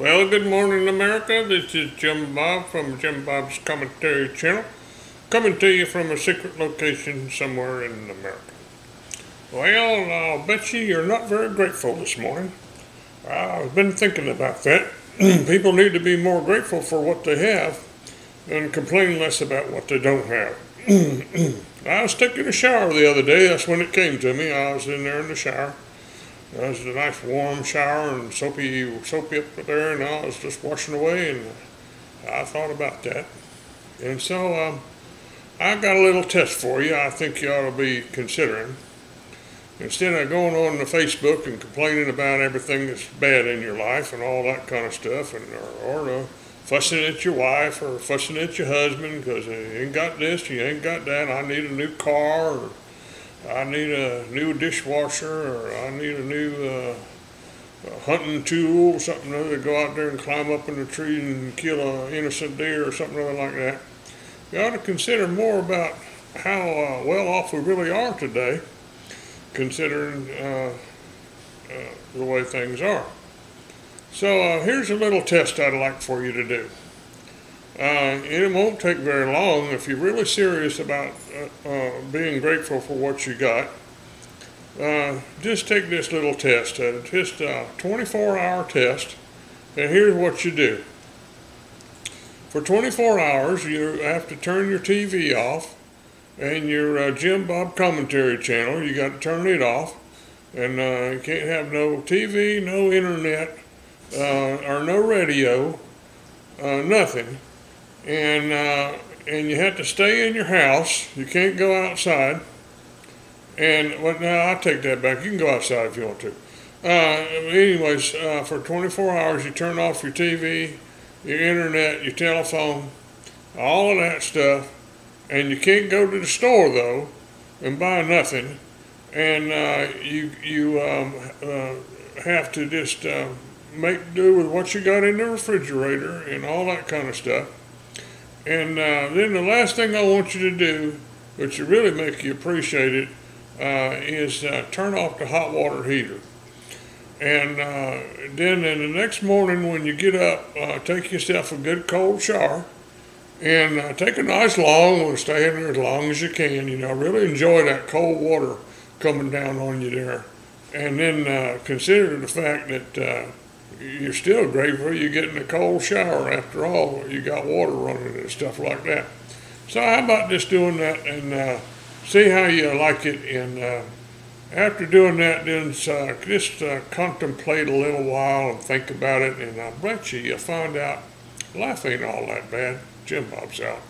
Well, good morning, America. This is Jim Bob from Jim Bob's Commentary Channel, coming to you from a secret location somewhere in America. Well, I'll bet you you're not very grateful this morning. I've been thinking about that. People need to be more grateful for what they have and complain less about what they don't have. I was taking a shower the other day. That's when it came to me. I was in there in the shower. It was a nice warm shower and soapy, soapy up there, and I was just washing away, and I thought about that. And so um, I got a little test for you. I think you ought to be considering. Instead of going on to Facebook and complaining about everything that's bad in your life and all that kind of stuff, and or, or uh, fussing at your wife or fussing at your husband because you ain't got this, you ain't got that. I need a new car. Or, I need a new dishwasher or I need a new uh, hunting tool, or something to go out there and climb up in the tree and kill an innocent deer or something like that. You ought to consider more about how uh, well off we really are today, considering uh, uh the way things are. So uh, here's a little test I'd like for you to do. Uh, it won't take very long if you're really serious about uh, uh, being grateful for what you got. Uh, just take this little test. Uh, just a 24 hour test. And here's what you do. For 24 hours, you have to turn your TV off and your uh, Jim Bob commentary channel. You got to turn it off. And you can't have no TV, no internet, or no radio, nothing and uh, and you have to stay in your house. You can't go outside. And well, now I take that back. You can go outside if you want to. Uh, anyways, uh, for 24 hours, you turn off your TV, your internet, your telephone, all of that stuff, and you can't go to the store though and buy nothing. And uh, you you um, uh, have to just uh, make do with what you got in the refrigerator and all that kind of stuff. And uh, then the last thing I want you to do, which will really make you appreciate it, uh, is uh, turn off the hot water heater. And uh, then in the next morning when you get up, uh, take yourself a good cold shower and uh, take a nice long one, stay in there as long as you can. You know, really enjoy that cold water coming down on you there. And then consider the fact that you're still grateful you're getting a cold shower after all. You got water running and stuff like that. So how about just doing that and uh, see how you like it. And uh, after doing that, then uh, just uh, contemplate a little while and think about it. And I bet you you'll find out life ain't all that bad. Jim Bob's out.